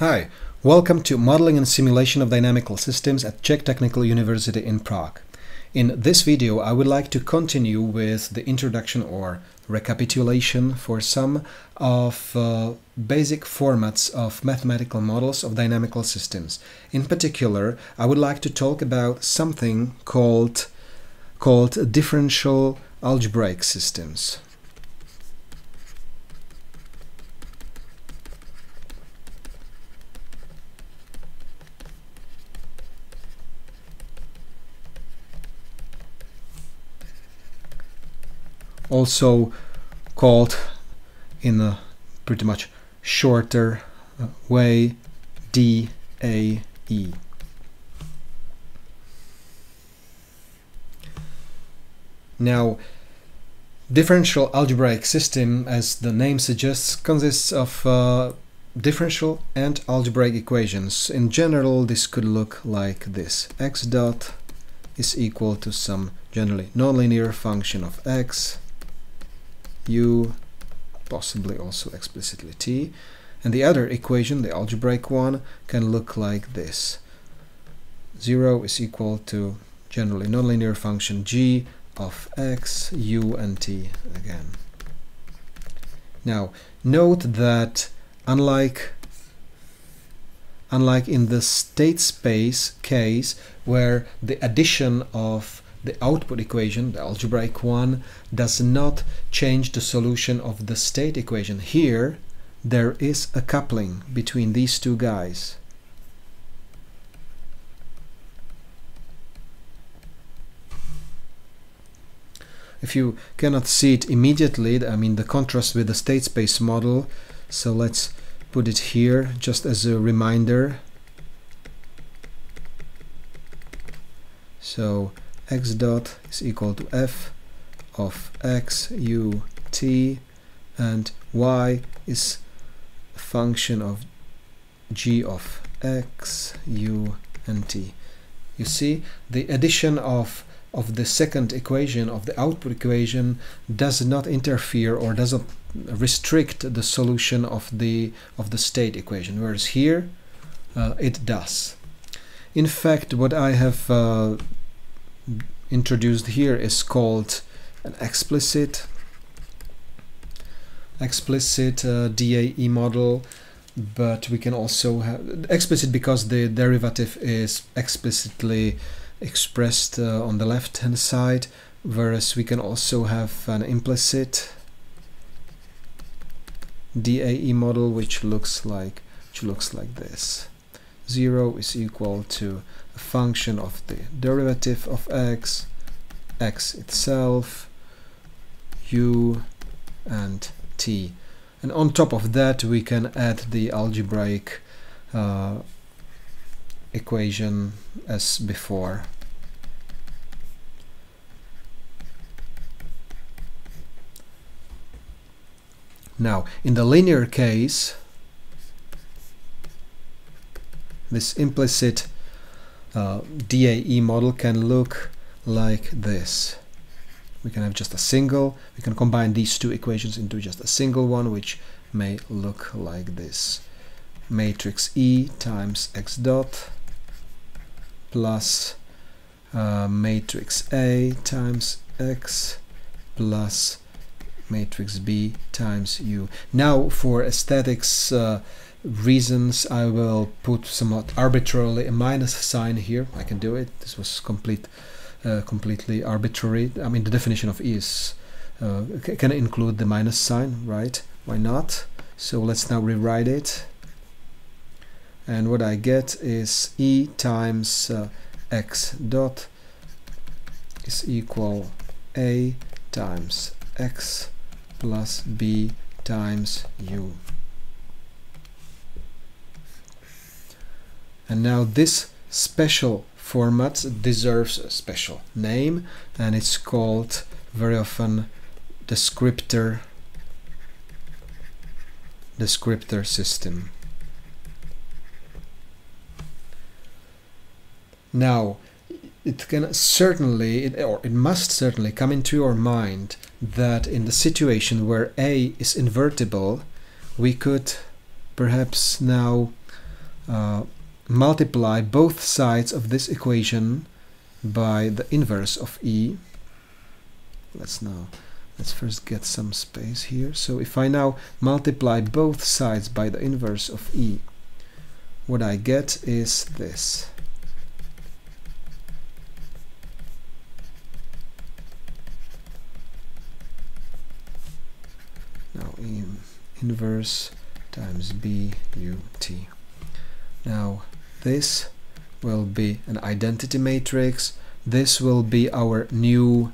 Hi, welcome to Modeling and Simulation of Dynamical Systems at Czech Technical University in Prague. In this video I would like to continue with the introduction or recapitulation for some of uh, basic formats of mathematical models of dynamical systems. In particular, I would like to talk about something called, called differential algebraic systems. Also called in a pretty much shorter uh, way DAE. Now, differential algebraic system, as the name suggests, consists of uh, differential and algebraic equations. In general, this could look like this. x dot is equal to some generally nonlinear function of x u, possibly also explicitly t. And the other equation, the algebraic one, can look like this. 0 is equal to generally nonlinear function g of x, u, and t again. Now, note that unlike unlike in the state space case where the addition of the output equation, the algebraic one, does not change the solution of the state equation. Here, there is a coupling between these two guys. If you cannot see it immediately, I mean the contrast with the state space model, so let's put it here just as a reminder. So x dot is equal to f of x u t and y is a function of g of x u and t. You see the addition of of the second equation of the output equation does not interfere or doesn't restrict the solution of the of the state equation whereas here uh, it does in fact what I have uh, introduced here is called an explicit explicit uh, DAE model but we can also have explicit because the derivative is explicitly expressed uh, on the left hand side whereas we can also have an implicit DAE model which looks like which looks like this 0 is equal to a function of the derivative of x, x itself, u and t. And on top of that we can add the algebraic uh, equation as before. Now, in the linear case, this implicit uh, DAE model can look like this. We can have just a single, we can combine these two equations into just a single one, which may look like this. Matrix E times x dot plus uh, matrix A times x plus matrix B times U. Now for aesthetics uh, reasons I will put somewhat arbitrarily a minus sign here. I can do it. This was complete, uh, completely arbitrary. I mean the definition of E is uh, can include the minus sign, right? Why not? So let's now rewrite it. And what I get is E times uh, x dot is equal A times x plus B times U. And now this special format deserves a special name and it's called very often descriptor descriptor system. Now, it can certainly, it, or it must certainly come into your mind that in the situation where A is invertible, we could perhaps now uh, multiply both sides of this equation by the inverse of e. Let's now let's first get some space here. So if I now multiply both sides by the inverse of e, what I get is this. Now inverse times b u t. Now this will be an identity matrix. This will be our new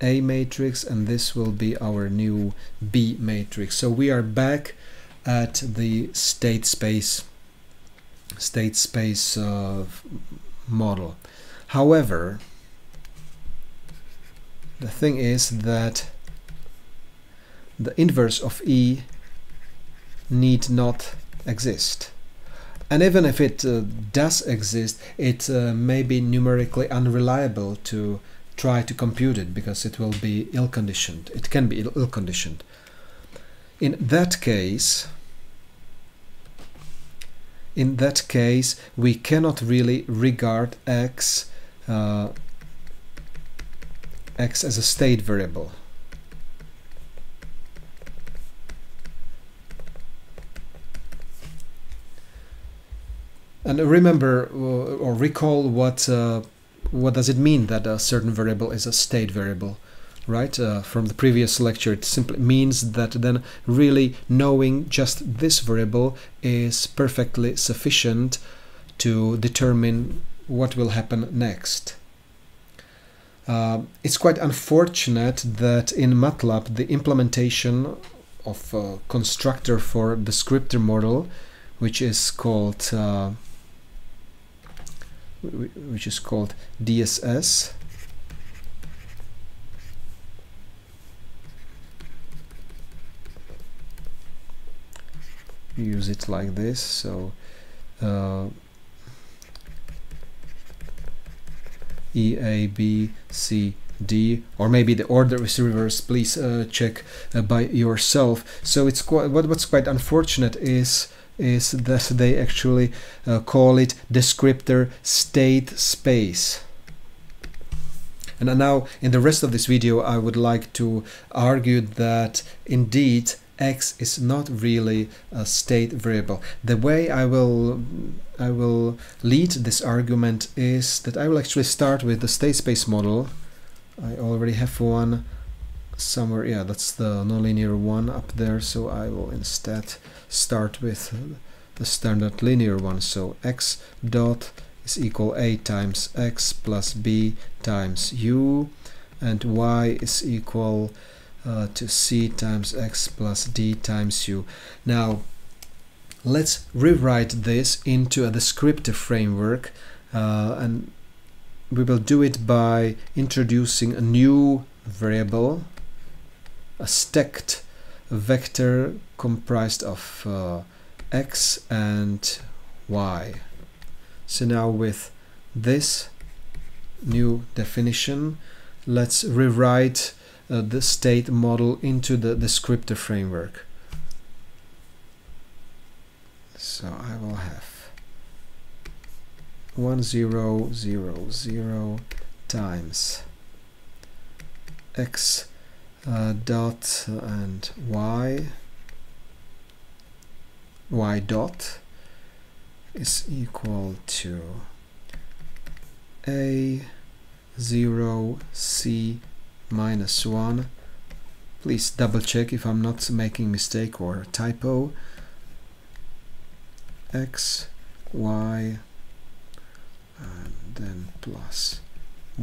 A matrix and this will be our new B matrix. So we are back at the state space state space model. However the thing is that the inverse of E need not exist and even if it uh, does exist, it uh, may be numerically unreliable to try to compute it because it will be ill-conditioned. It can be ill-conditioned. In that case, in that case, we cannot really regard x uh, x as a state variable. And remember uh, or recall what uh, what does it mean that a certain variable is a state variable, right? Uh, from the previous lecture, it simply means that then really knowing just this variable is perfectly sufficient to determine what will happen next. Uh, it's quite unfortunate that in MATLAB the implementation of a constructor for descriptor model, which is called uh, which is called DSS use it like this so uh, E A B C D or maybe the order is reversed. Please uh, check uh, by yourself. So it's quite what, what's quite unfortunate is is that they actually uh, call it descriptor state space. And now in the rest of this video I would like to argue that indeed x is not really a state variable. The way I will I will lead this argument is that I will actually start with the state space model. I already have one somewhere yeah that's the nonlinear one up there so I will instead start with the standard linear one. So x dot is equal a times x plus b times u and y is equal uh, to c times x plus d times u. Now let's rewrite this into a descriptor framework uh, and we will do it by introducing a new variable a stacked vector comprised of uh, x and y. So now with this new definition, let's rewrite uh, the state model into the descriptor framework. So I will have 1 0 0 0 times x uh, dot and y. Y dot is equal to a 0 c minus 1 please double check if I'm not making mistake or typo. X y and then plus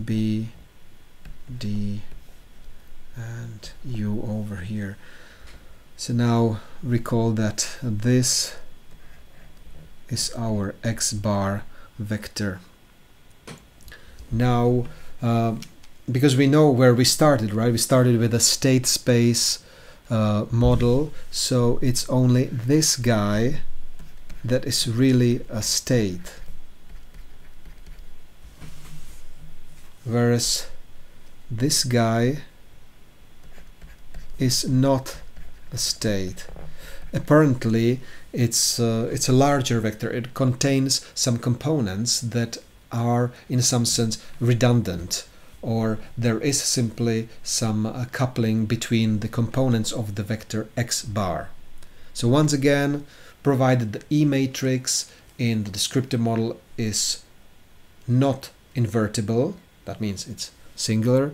b d and u over here. So now recall that this is our x bar vector. Now uh, because we know where we started right? We started with a state space uh, model. So it's only this guy that is really a state. Whereas this guy is not a state. Apparently, it's uh, it's a larger vector. It contains some components that are in some sense redundant or there is simply some uh, coupling between the components of the vector x bar. So once again, provided the E matrix in the descriptor model is not invertible, that means it's singular,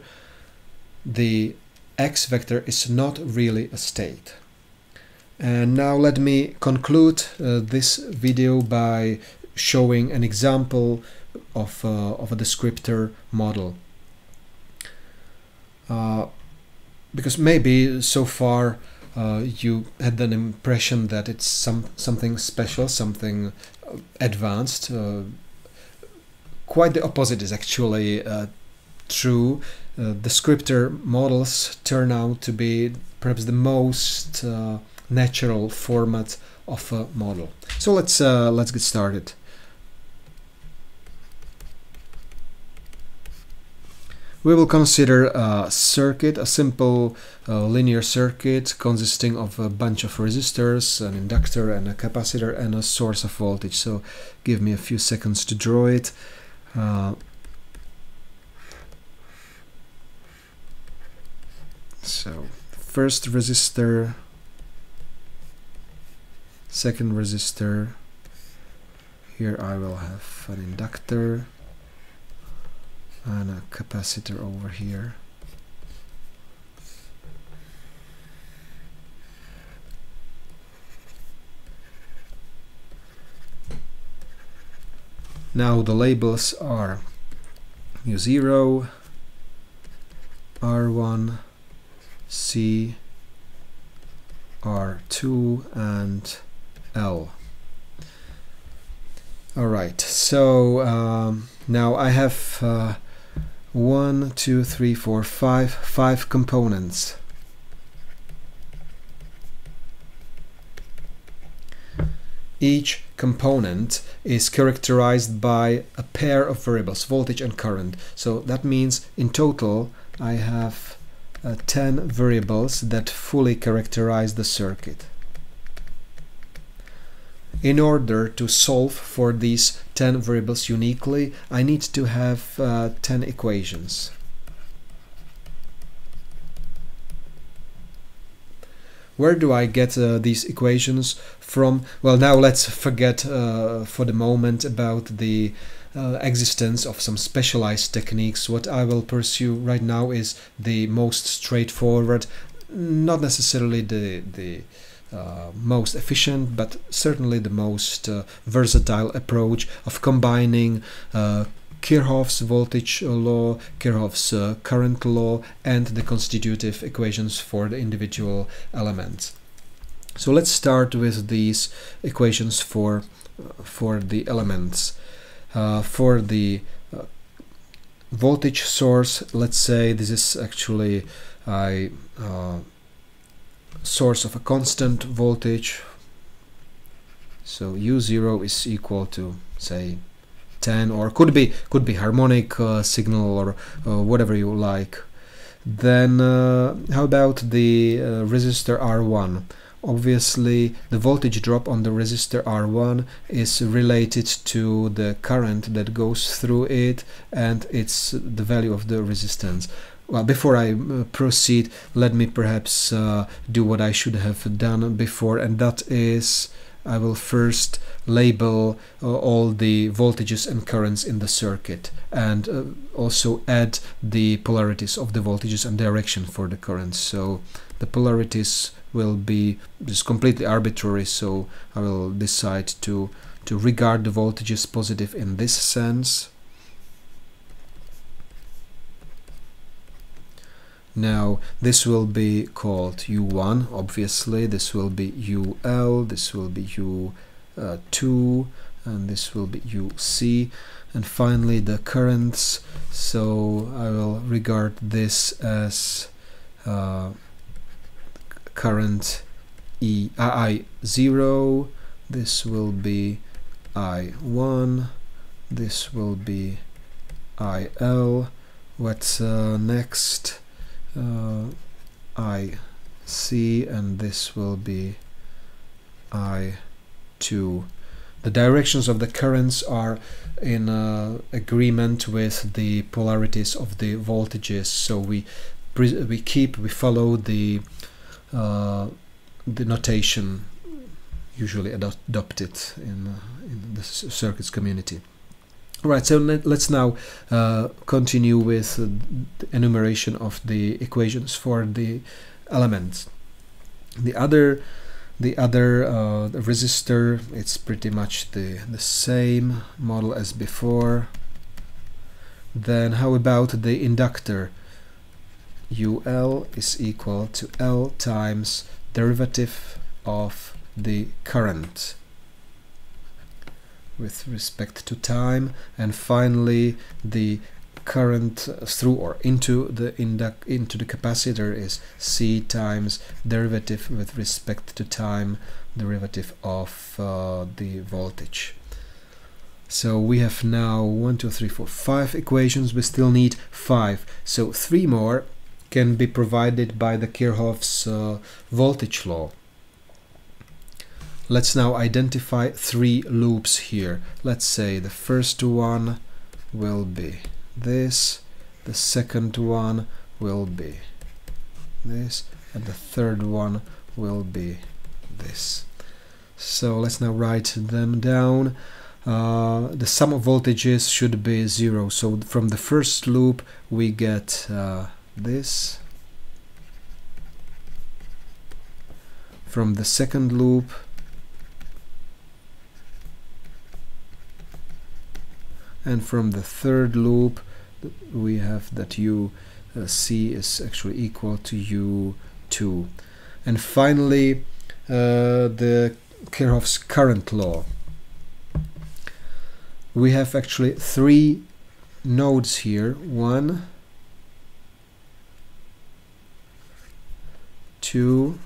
the x vector is not really a state. And now let me conclude uh, this video by showing an example of, uh, of a descriptor model. Uh, because maybe so far uh, you had an impression that it's some something special, something uh, advanced. Uh, quite the opposite is actually true. descriptor models turn out to be perhaps the most natural format of a model. So let's uh, let's get started. We will consider a circuit, a simple uh, linear circuit consisting of a bunch of resistors, an inductor and a capacitor and a source of voltage. So give me a few seconds to draw it. Uh, so first resistor second resistor. Here I will have an inductor and a capacitor over here. Now the labels are U0 R1 C R2 and L. All right, so um, now I have uh, one, two, three, four, five, five components. Each component is characterized by a pair of variables, voltage and current. So that means in total I have uh, 10 variables that fully characterize the circuit in order to solve for these 10 variables uniquely, I need to have uh, 10 equations. Where do I get uh, these equations from? Well, now let's forget uh, for the moment about the uh, existence of some specialized techniques. What I will pursue right now is the most straightforward, not necessarily the, the uh, most efficient but certainly the most uh, versatile approach of combining uh, Kirchhoff's voltage law, Kirchhoff's uh, current law and the constitutive equations for the individual elements. So let's start with these equations for, for the elements. Uh, for the voltage source, let's say this is actually I source of a constant voltage. So u0 is equal to say 10 or could be could be harmonic uh, signal or uh, whatever you like. Then uh, how about the uh, resistor R1 obviously the voltage drop on the resistor R1 is related to the current that goes through it and it's the value of the resistance. Well before I uh, proceed let me perhaps uh, do what I should have done before and that is I will first label uh, all the voltages and currents in the circuit and uh, also add the polarities of the voltages and direction for the currents so the polarities will be just completely arbitrary so I will decide to to regard the voltages positive in this sense. Now this will be called U1 obviously, this will be UL, this will be U2 and this will be UC and finally the currents. So I will regard this as uh, current E I0 this will be I1 this will be IL what's uh, next? Uh, I C and this will be I 2 the directions of the currents are in uh, agreement with the polarities of the voltages. So we we keep we follow the uh, the notation usually adopted in, uh, in the circuits community. Right, so let's now uh, continue with uh, the enumeration of the equations for the elements. The other the other uh, the resistor it's pretty much the the same model as before. Then how about the inductor UL is equal to L times derivative of the current with respect to time and finally the current through or into the induc into the capacitor is C times derivative with respect to time derivative of uh, the voltage. So we have now one, two, three, four, five equations. We still need five. So three more can be provided by the Kirchhoff's uh, voltage law. Let's now identify three loops here. Let's say the first one will be this, the second one will be this, and the third one will be this. So let's now write them down. Uh, the sum of voltages should be zero. So from the first loop we get uh, this. From the second loop. And from the third loop we have that u uh, c is actually equal to u2 and finally uh, the Kirchhoff's current law. We have actually three nodes here. One two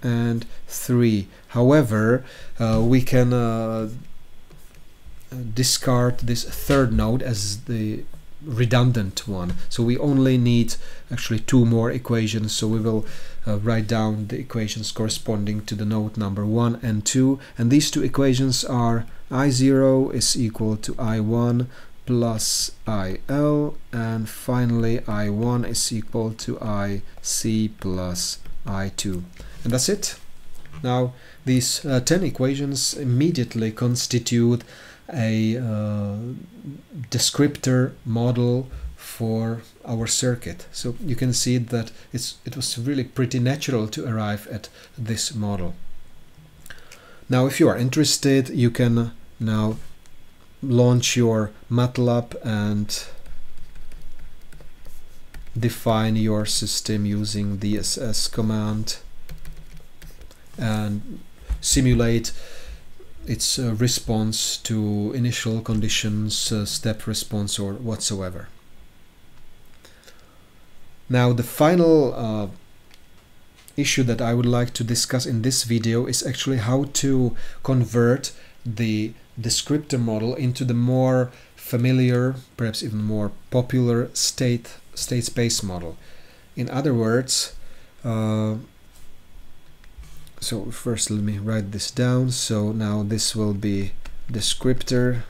and three. However uh, we can uh, discard this third node as the redundant one. So we only need actually two more equations. So we will uh, write down the equations corresponding to the node number 1 and 2 and these two equations are i0 is equal to i1 plus il and finally i1 is equal to ic plus i2 and that's it now these uh, 10 equations immediately constitute a uh, descriptor model for our circuit. So you can see that it's it was really pretty natural to arrive at this model. Now if you are interested you can now launch your MATLAB and define your system using the DSS command and simulate its uh, response to initial conditions, uh, step response or whatsoever. Now the final uh, issue that I would like to discuss in this video is actually how to convert the descriptor model into the more familiar, perhaps even more popular state state space model. In other words, uh, so first let me write this down so now this will be descriptor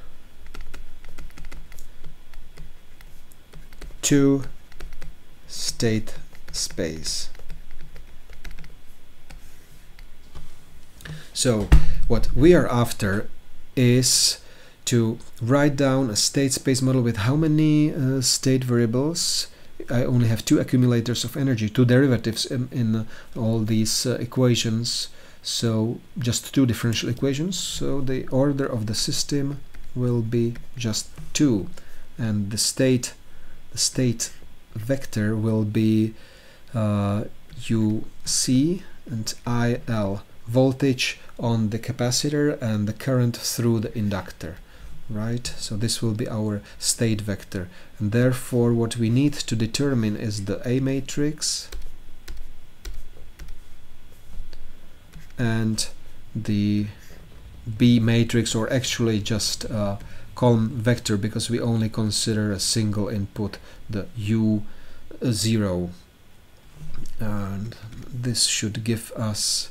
to state space so what we are after is to write down a state space model with how many uh, state variables I only have two accumulators of energy, two derivatives in, in all these uh, equations. So just two differential equations. So the order of the system will be just two, and the state, the state vector will be uh, UC and IL voltage on the capacitor and the current through the inductor right? So this will be our state vector. And therefore what we need to determine is the A matrix and the B matrix or actually just a column vector because we only consider a single input the U0 and this should give us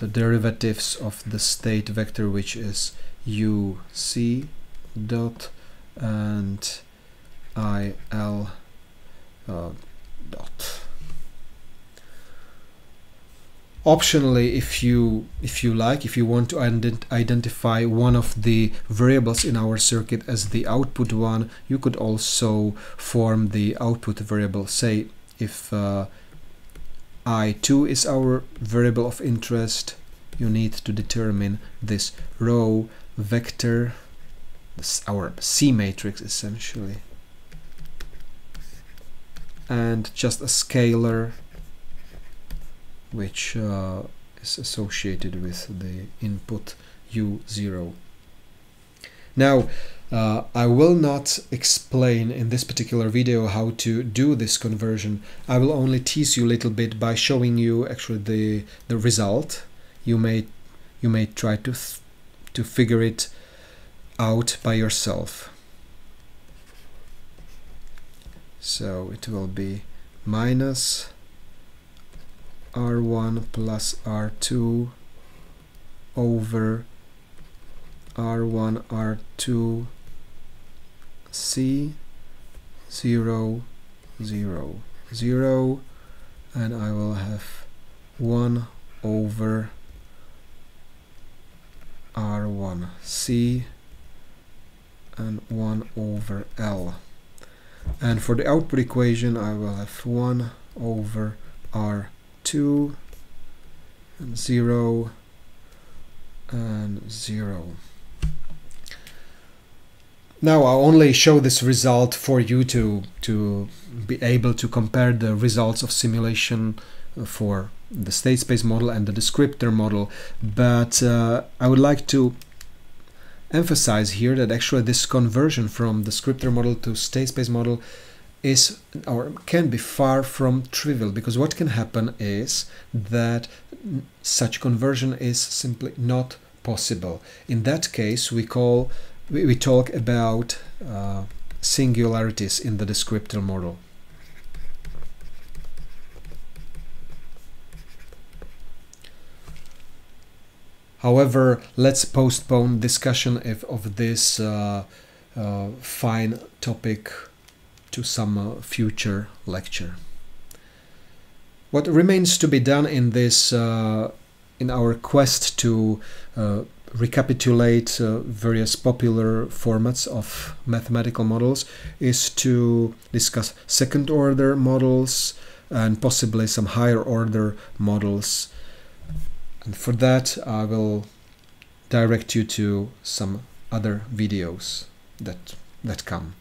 the derivatives of the state vector which is u c dot and i l uh, dot. Optionally if you if you like if you want to ident identify one of the variables in our circuit as the output one you could also form the output variable say if uh, i2 is our variable of interest. You need to determine this row vector. This our C matrix essentially. And just a scalar which uh, is associated with the input u0. Now, uh, I will not explain in this particular video how to do this conversion. I will only tease you a little bit by showing you actually the the result. You may you may try to to figure it out by yourself. So it will be minus r1 plus r2 over r1 r2 c 0 0 0 and I will have 1 over r1 c and 1 over L. And for the output equation I will have 1 over R 2 and 0 and 0. Now I'll only show this result for you to, to be able to compare the results of simulation for the state space model and the descriptor model but uh, I would like to emphasize here that actually this conversion from descriptor model to state space model is or can be far from trivial because what can happen is that such conversion is simply not possible. In that case, we call we, we talk about uh, singularities in the descriptor model. However, let's postpone discussion of, of this uh, uh, fine topic to some uh, future lecture. What remains to be done in this, uh, in our quest to uh, recapitulate uh, various popular formats of mathematical models is to discuss second order models and possibly some higher order models. And for that I will direct you to some other videos that that come.